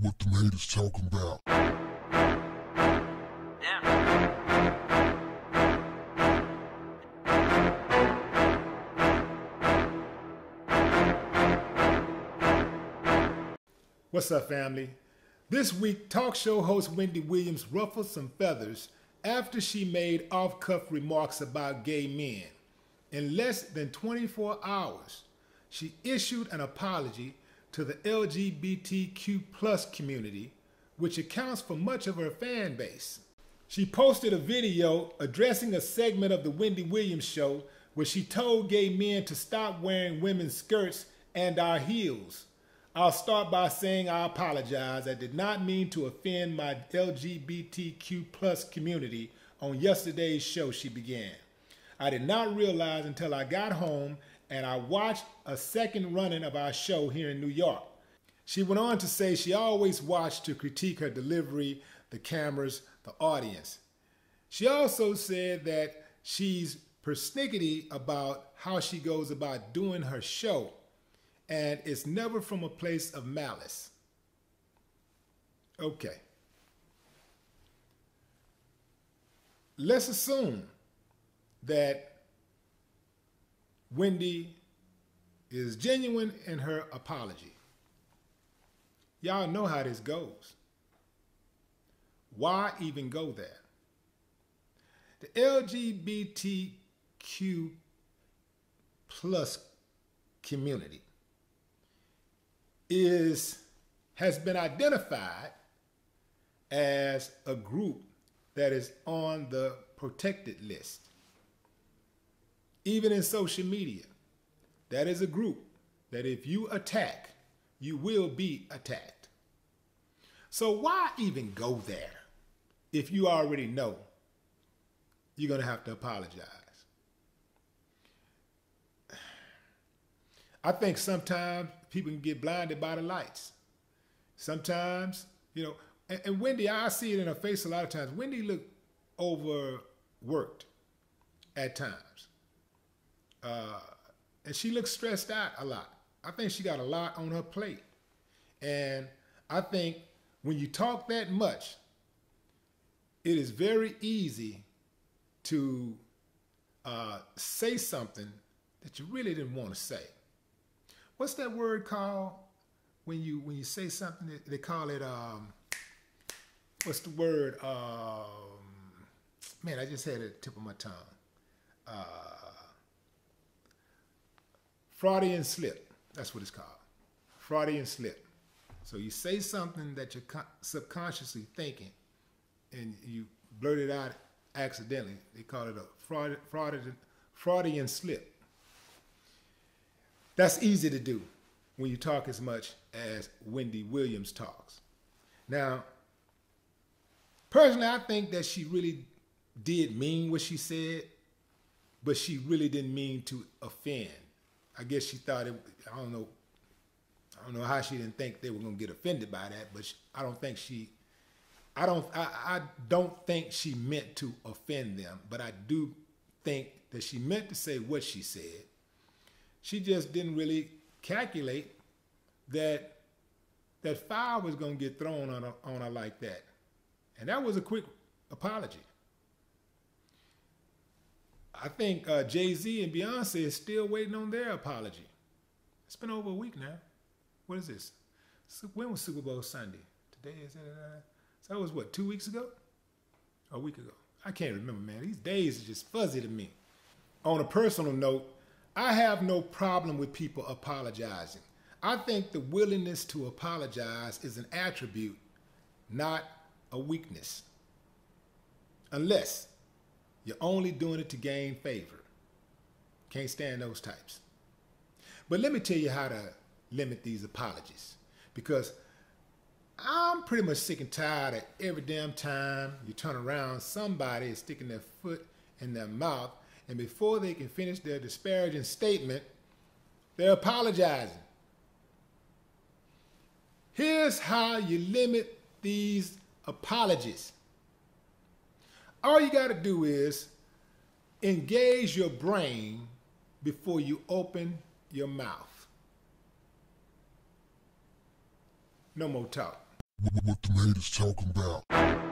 what the haters talking about. What's up, family? This week, talk show host Wendy Williams ruffled some feathers after she made off cuff remarks about gay men. In less than 24 hours, she issued an apology to the LGBTQ plus community, which accounts for much of her fan base. She posted a video addressing a segment of the Wendy Williams show where she told gay men to stop wearing women's skirts and our heels. I'll start by saying I apologize. I did not mean to offend my LGBTQ plus community on yesterday's show, she began. I did not realize until I got home and I watched a second running of our show here in New York. She went on to say she always watched to critique her delivery, the cameras, the audience. She also said that she's persnickety about how she goes about doing her show and it's never from a place of malice. Okay. Let's assume that Wendy is genuine in her apology. Y'all know how this goes. Why even go there? The LGBTQ plus community is has been identified as a group that is on the protected list. Even in social media, that is a group that if you attack, you will be attacked. So why even go there if you already know you're going to have to apologize? I think sometimes people can get blinded by the lights. Sometimes, you know, and, and Wendy, I see it in her face a lot of times. Wendy looked overworked at times. Uh, and she looks stressed out a lot. I think she got a lot on her plate. And I think when you talk that much, it is very easy to uh, say something that you really didn't want to say what's that word called when you when you say something? They call it um, what's the word? Um, man, I just had it tip of my tongue. Uh, Freudian slip. That's what it's called. Freudian slip. So you say something that you're subconsciously thinking, and you blurt it out accidentally. They call it a Freudian, Freudian slip. That's easy to do when you talk as much as Wendy Williams talks. Now, personally, I think that she really did mean what she said, but she really didn't mean to offend. I guess she thought it, I don't know, I don't know how she didn't think they were to get offended by that, but she, I don't think she, I don't, I, I don't think she meant to offend them, but I do think that she meant to say what she said she just didn't really calculate that that fire was to get thrown on her, on her like that. And that was a quick apology. I think uh, Jay Z and Beyonce is still waiting on their apology. It's been over a week now. What is this? When was Super Bowl Sunday? Today is it? Uh, so that was what two weeks ago? A week ago? I can't remember, man. These days are just fuzzy to me. On a personal note, I have no problem with people apologizing. I think the willingness to apologize is an attribute, not a weakness. Unless you're only doing it to gain favor. Can't stand those types. But let me tell you how to limit these apologies. Because I'm pretty much sick and tired of every damn time you turn around, somebody is sticking their foot in their mouth and before they can finish their disparaging statement, they're apologizing. Here's how you limit these apologies. All you got to do is engage your brain before you open your mouth. No more talk. What, the haters talking about?